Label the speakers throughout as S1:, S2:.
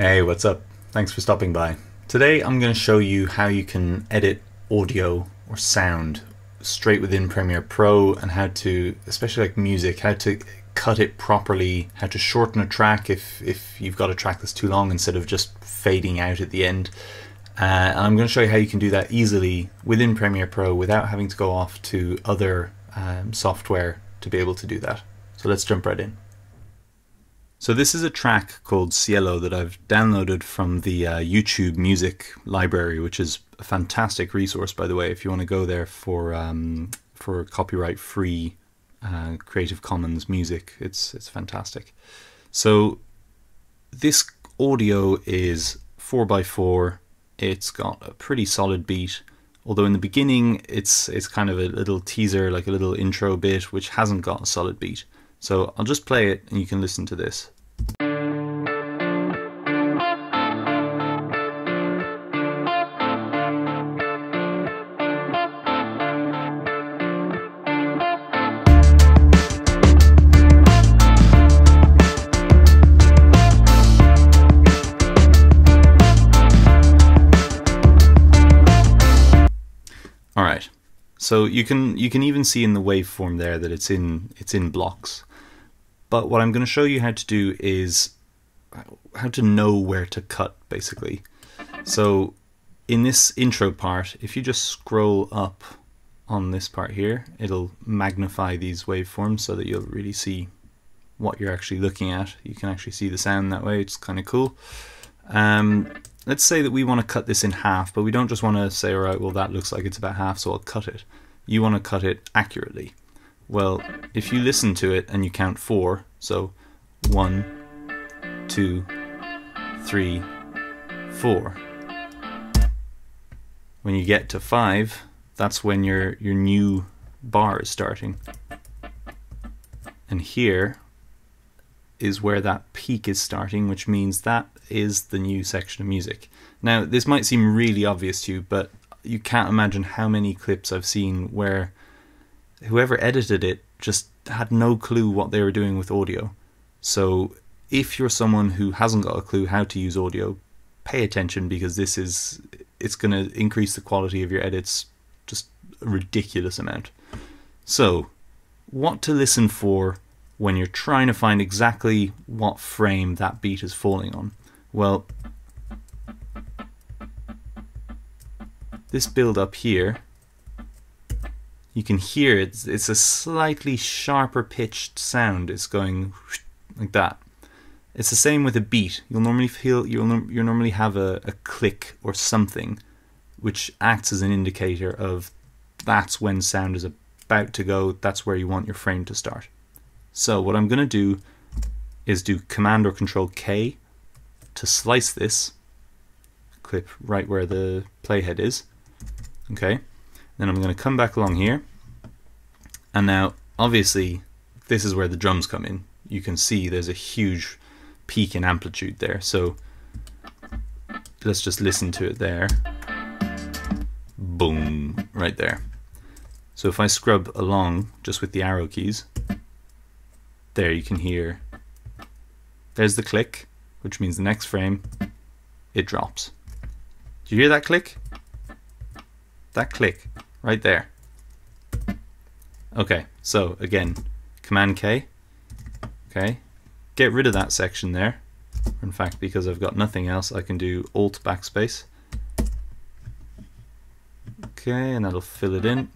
S1: Hey, what's up? Thanks for stopping by. Today I'm going to show you how you can edit audio or sound straight within Premiere Pro and how to, especially like music, how to cut it properly, how to shorten a track if, if you've got a track that's too long instead of just fading out at the end. Uh, and I'm going to show you how you can do that easily within Premiere Pro without having to go off to other um, software to be able to do that. So let's jump right in. So this is a track called Cielo that I've downloaded from the uh, YouTube Music Library, which is a fantastic resource, by the way. If you want to go there for um, for copyright-free uh, Creative Commons music, it's it's fantastic. So this audio is four x four. It's got a pretty solid beat. Although in the beginning it's it's kind of a little teaser, like a little intro bit, which hasn't got a solid beat. So I'll just play it and you can listen to this. All right. So you can you can even see in the waveform there that it's in it's in blocks. But what I'm going to show you how to do is how to know where to cut basically. So in this intro part, if you just scroll up on this part here, it'll magnify these waveforms so that you'll really see what you're actually looking at. You can actually see the sound that way. It's kind of cool. Um, let's say that we want to cut this in half, but we don't just want to say, all right, well, that looks like it's about half, so I'll cut it. You want to cut it accurately. Well, if you listen to it and you count four, so one, two, three, four. When you get to five, that's when your, your new bar is starting. And here is where that peak is starting, which means that is the new section of music. Now, this might seem really obvious to you, but you can't imagine how many clips I've seen where whoever edited it just had no clue what they were doing with audio. So if you're someone who hasn't got a clue how to use audio, pay attention because this is it's going to increase the quality of your edits just a ridiculous amount. So, what to listen for when you're trying to find exactly what frame that beat is falling on? Well, this build up here, you can hear it's, it's a slightly sharper pitched sound. It's going like that. It's the same with a beat. You'll normally feel you'll you normally have a, a click or something, which acts as an indicator of that's when sound is about to go. That's where you want your frame to start. So what I'm going to do is do Command or Control K to slice this clip right where the playhead is. Okay, then I'm going to come back along here, and now obviously this is where the drums come in. You can see there's a huge peak in amplitude there. So let's just listen to it there. Boom, right there. So if I scrub along just with the arrow keys, there you can hear, there's the click, which means the next frame, it drops. Do you hear that click? That click, right there. Okay, so again, Command K, okay, get rid of that section there. In fact, because I've got nothing else, I can do Alt Backspace. Okay, and that'll fill it in.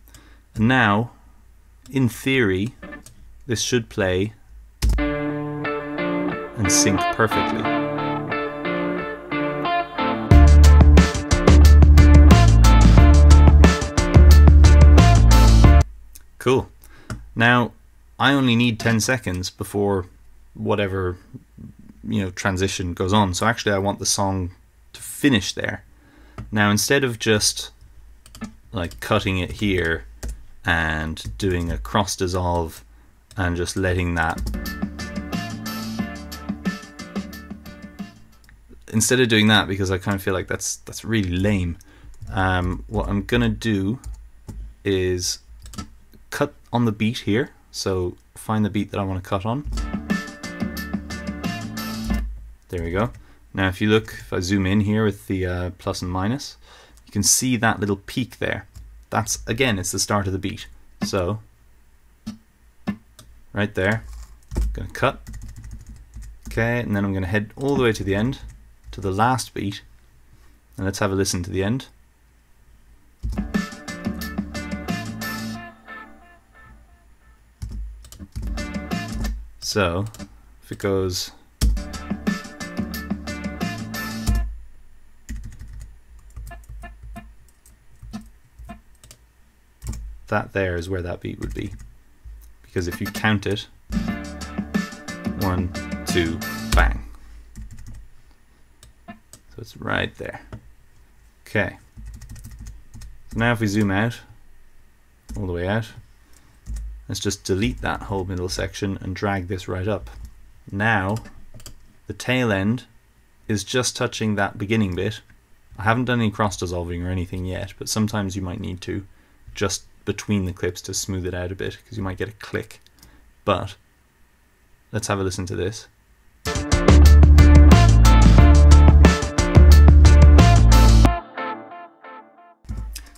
S1: And now, in theory, this should play and sync perfectly. Cool. Now, I only need 10 seconds before whatever you know transition goes on. So actually I want the song to finish there. Now instead of just like cutting it here and doing a cross dissolve and just letting that instead of doing that because I kind of feel like that's that's really lame um, what I'm gonna do is cut on the beat here so find the beat that I want to cut on there we go Now if you look, if I zoom in here with the uh, plus and minus, you can see that little peak there. That's, again, it's the start of the beat. So, right there, I'm to cut. Okay, and then I'm going to head all the way to the end, to the last beat. And let's have a listen to the end. So, if it goes that there is where that beat would be. Because if you count it, one, two, bang. So it's right there. Okay. So now if we zoom out, all the way out, let's just delete that whole middle section and drag this right up. Now, the tail end is just touching that beginning bit. I haven't done any cross dissolving or anything yet, but sometimes you might need to just between the clips to smooth it out a bit because you might get a click. But let's have a listen to this.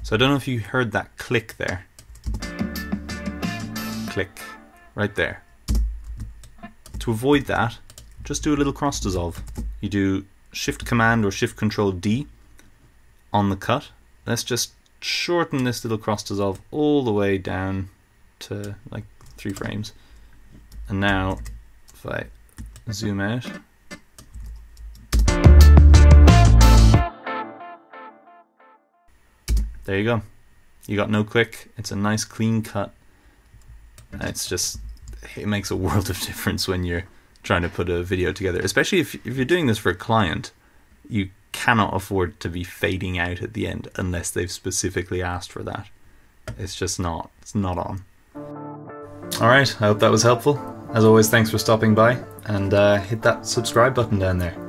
S1: So I don't know if you heard that click there. Click right there. To avoid that, just do a little cross dissolve. You do Shift Command or Shift Control D on the cut. Let's just shorten this little cross dissolve all the way down to like three frames. And now if I zoom out, there you go. You got no click. It's a nice clean cut. It's just, it makes a world of difference when you're trying to put a video together, especially if, if you're doing this for a client. You cannot afford to be fading out at the end unless they've specifically asked for that. It's just not, it's not on. Alright, I hope that was helpful. As always, thanks for stopping by and uh, hit that subscribe button down there.